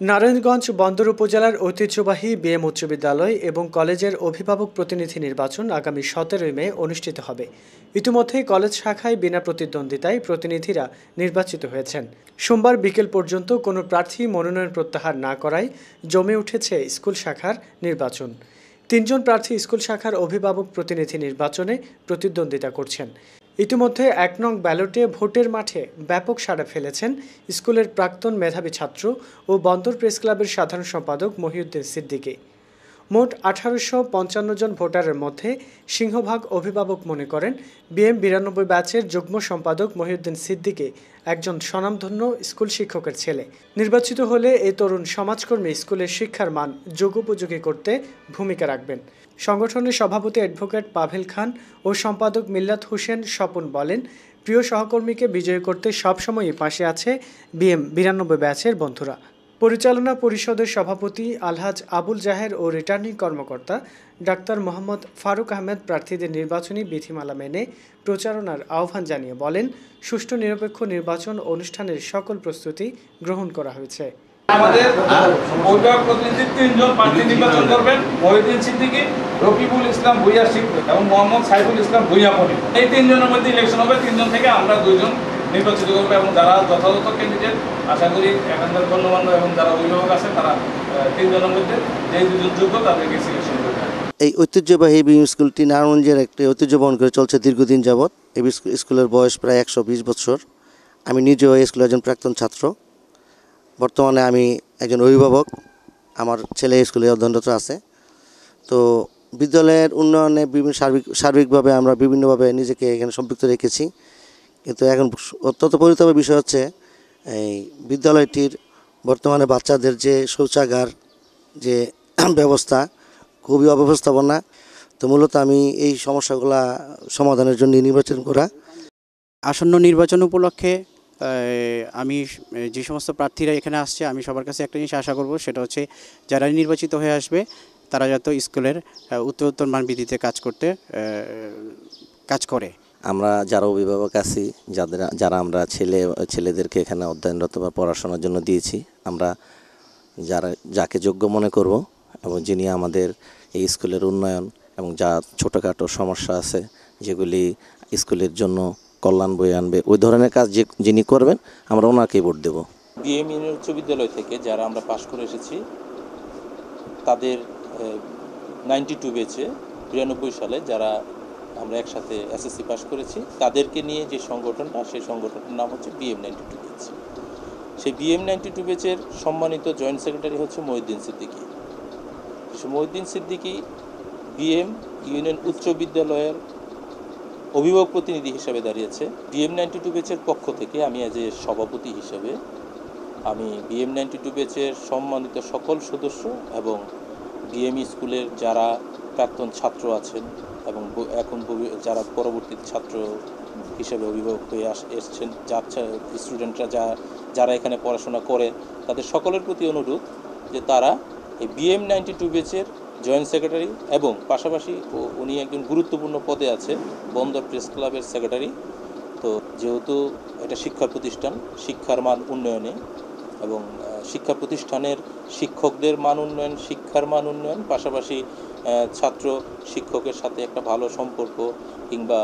নারায়ণগঞ্জ বন্দর উপজেলার ঐতিহ্যবাহী বিএম উচ্চ বিদ্যালয় এবং কলেজের অভিভাবক প্রতিনিধি নির্বাচন আগামী সতেরোই মে অনুষ্ঠিত হবে। ইতিমধ্যেই কলেজ শাখায় বিনা প্রতিদ্বন্দ্বিতায় প্রতিনিধিরা নির্বাচিত হয়েছেন। সোমবার বিকেল পর্যন্ত কোনো প্রার্থী মনোনয়ন প্রত্যাহার না করায় জমে উঠেছে স্কুল শাখার নির্বাচন। তিনজন প্রার্থী স্কুল শাখার অভিভাবক প্রতিনিধি নির্বাচনে প্রতিদ্বন্দ্বিতা করছেন। ইতিমধ্যে এক নং ব্যালটে ভোটের মাঠে ব্যাপক সাড়া ফেলেছেন স্কুলের প্রাক্তন মেধাবী ছাত্র ও বন্দর প্রেস ক্লাবের সাধারণ সম্পাদক মহিউদ্দিন সিদ্দিকী। মোট আঠারোশো পঞ্চান্ন জন ভোটারের মধ্যে সিংহভাগ অভিভাবক মনে করেন। বিএম বিরানব্বই ব্যাচের যুগ্ম সম্পাদক মহিউদ্দিন সিদ্দিকী একজন স্বনামধন্য স্কুল শিক্ষকের ছেলে। নির্বাচিত হলে এই তরুণ সমাজকর্মী স্কুলের শিক্ষার মান যোগোপযোগী করতে ভূমিকা রাখবেন। সংগঠনের সভাপতি অ্যাডভোকেট পাভেল খান ও সম্পাদক মিল্লাত হোসেন স্বপন বলেন, প্রিয় সহকর্মীকে বিজয়ী করতে সবসময়ই পাশে আছে বিএম বিরানব্বই ব্যাচের বন্ধুরা। পরিচালনা পরিষদের সভাপতি আলহাজ আবুল জাহের ও রিটার্নিং কর্মকর্তা ডাক্তার মোহাম্মদ ফারুক আহমেদ প্রার্থীদের নির্বাচনী বিধিমালা মেনে প্রচারণার আহ্বান জানিয়ে বলেন, সুষ্ঠু নিরপেক্ষ নির্বাচন অনুষ্ঠানের সকল প্রস্তুতি গ্রহণ করা হয়েছে। আমাদের প্রতিনিধি তিনজন প্রার্থী নির্বাচন করবেন ইসলাম এবং মোহাম্মদ সাইফুল ইসলাম এই তিনজন থেকে আমরা দুইজন নির্বাচিত করব এবং যারা যথাযথ ক্যান্ডিডেট আশা করি এখানকার গণ্যমান্য এবং যারা অভিভাবক আছে, তারা তিনজনের মধ্যে যে দুজন যোগ্য তাদেরকে সিলেকশন করবে। এই ঐতিহ্যবাহী বিএম স্কুলটি নারায়ণগঞ্জের একটি ঐতিহ্য বহন করে চলছে দীর্ঘদিন যাবৎ। এই স্কুল- স্কুলের বয়স প্রায় একশো বিশ বছর। আমি নিজেও এই স্কুলের একজন প্রাক্তন ছাত্র। বর্তমানে আমি একজন অভিভাবক। আমার ছেলে স্কুলে অধ্যয়নরত আছে। তো বিদ্যালয়ের উন্নয়নে বিভিন্ন সার্বিক সার্বিকভাবে আমরা বিভিন্নভাবে নিজেকে এখানে সম্পৃক্ত রেখেছি। কিন্তু এখন অত্যন্ত পরিতাপের বিষয় হচ্ছে, এই বিদ্যালয়টির বর্তমানে বাচ্চাদের যে শৌচাগার, যে ব্যবস্থা, খুবই অব্যবস্থাপনা। তো মূলত আমি এই সমস্যাগুলা সমাধানের জন্য নির্বাচন করা। আসন্ন নির্বাচন উপলক্ষে আমি যে সমস্ত প্রার্থীরা এখানে আসছে, আমি সবার কাছে একটা জিনিস আশা করব, সেটা হচ্ছে যারা নির্বাচিত হয়ে আসবে, তারা যাতে স্কুলের উত্তরোত্তর মান বৃদ্ধিতে কাজ করতে কাজ করে। আমরা যারা অভিভাবক আছি, যাদের যারা আমরা ছেলে, ছেলেদেরকে এখানে অধ্যয়নরত বা পড়াশোনার জন্য দিয়েছি, আমরা যারা যাকে যোগ্য মনে করব এবং যিনি আমাদের এই স্কুলের উন্নয়ন এবং যা ছোটোখাটো সমস্যা আছে, যেগুলি স্কুলের জন্য কল্যাণ বয়ে আনবে, ওই ধরনের কাজ যে যিনি করবেন, আমরা ওনাকেই ভোট দেবো। বিএম উচ্চ বিদ্যালয় থেকে যারা আমরা পাশ করে এসেছি, তাদের নাইনটি টু বেচে বিরানব্বই সালে যারা আমরা একসাথে এসএসসি পাশ করেছি। তাদেরকে নিয়ে যে সংগঠনটা, সেই সংগঠনটার নাম হচ্ছে বিএম নাইনটি টু বেচ সেই বিএম নাইনটি টু বেচের সম্মানিত জয়েন্ট সেক্রেটারি হচ্ছে মহিউদ্দিন সিদ্দিকী। মহিউদ্দিন সিদ্দিকী বিএম ইউনিয়ন উচ্চ বিদ্যালয়ের অভিভাবক প্রতিনিধি হিসেবে দাঁড়িয়েছে। বিএম নাইনটি টু বেচের পক্ষ থেকে আমি অ্যাজ এ সভাপতি হিসেবে আমি বিএম নাইনটি টু বেচের সম্মানিত সকল সদস্য এবং বিএম স্কুলের যারা প্রাক্তন ছাত্র আছেন এবং এখন যারা পরবর্তী ছাত্র হিসেবে অভিভাবক হয়ে আস এসছেন যার স্টুডেন্টরা যা যারা এখানে পড়াশোনা করে, তাদের সকলের প্রতি অনুরোধ যে তারা এই বিএম নাইনটি টু বেচের জয়েন্ট সেক্রেটারি এবং পাশাপাশি ও- উনি একজন গুরুত্বপূর্ণ পদে আছে, বন্দর প্রেস ক্লাবের সেক্রেটারি তো যেহেতু এটা শিক্ষা প্রতিষ্ঠান, শিক্ষার মান উন্নয়নে এবং শিক্ষা প্রতিষ্ঠানের শিক্ষকদের মান উন্নয়ন, শিক্ষার মান উন্নয়ন, পাশাপাশি ছাত্র শিক্ষকের সাথে একটা ভালো সম্পর্ক কিংবা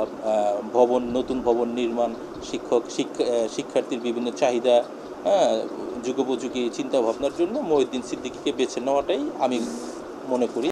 ভবন, নতুন ভবন নির্মাণ, শিক্ষক, শিক্ষা শিক্ষার্থীর বিভিন্ন চাহিদা হ্যাঁ যুগোপযোগী চিন্তাভাবনার জন্য মহিউদ্দিন সিদ্দিকিকে বেছে নেওয়াটাই আমি মনে করি।